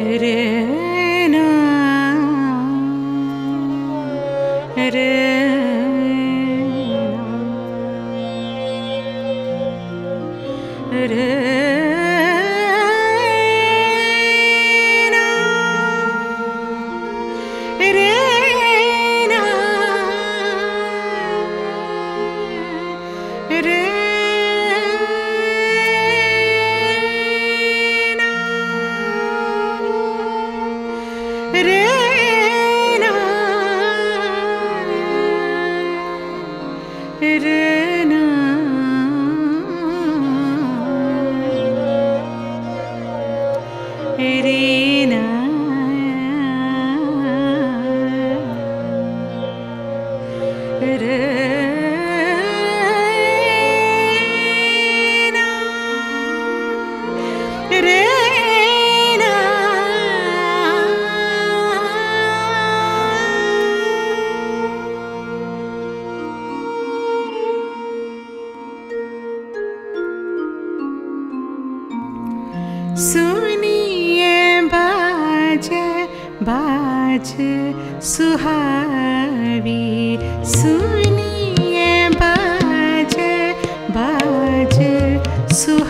it is. It is. आज सुहावी। सुनिए बाज बाज सुहा